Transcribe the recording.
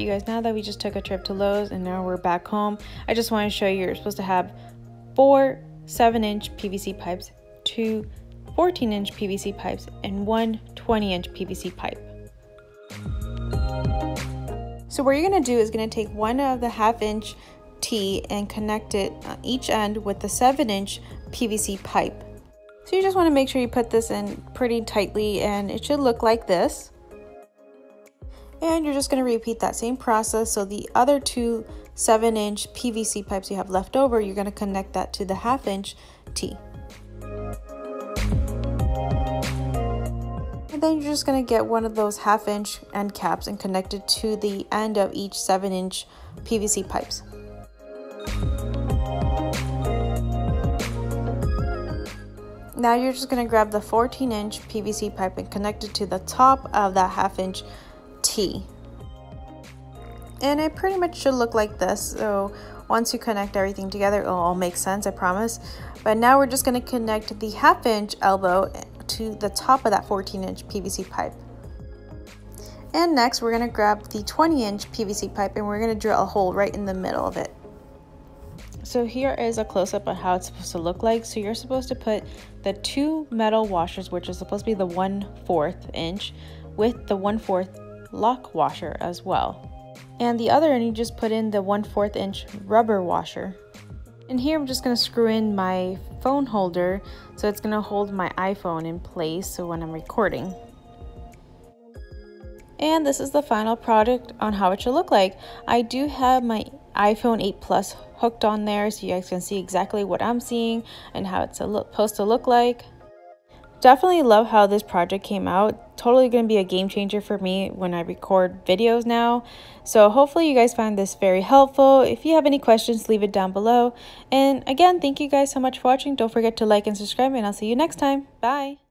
you guys, now that we just took a trip to Lowe's and now we're back home, I just want to show you you're supposed to have four 7 inch PVC pipes, two 14 inch PVC pipes, and one 20 inch PVC pipe. So what you're going to do is going to take one of the half inch T and connect it on each end with the 7 inch PVC pipe. So you just want to make sure you put this in pretty tightly and it should look like this. And you're just going to repeat that same process. So the other two 7 inch PVC pipes you have left over, you're going to connect that to the half inch T. And then you're just going to get one of those half inch end caps and connect it to the end of each 7 inch PVC pipes. Now you're just going to grab the 14 inch PVC pipe and connect it to the top of that half inch T. And it pretty much should look like this. So once you connect everything together, it'll all make sense, I promise. But now we're just gonna connect the half inch elbow to the top of that 14 inch PVC pipe. And next we're gonna grab the 20 inch PVC pipe and we're gonna drill a hole right in the middle of it. So here is a close-up of how it's supposed to look like. So you're supposed to put the two metal washers, which is supposed to be the 1 4th inch, with the 1 4th lock washer as well. And the other end, you just put in the 1 4th inch rubber washer. And here I'm just going to screw in my phone holder so it's going to hold my iPhone in place so when I'm recording. And this is the final product on how it should look like. I do have my iPhone 8 Plus hooked on there so you guys can see exactly what I'm seeing and how it's supposed to look like. Definitely love how this project came out. Totally going to be a game changer for me when I record videos now. So hopefully you guys find this very helpful. If you have any questions, leave it down below. And again, thank you guys so much for watching. Don't forget to like and subscribe and I'll see you next time. Bye.